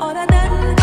All I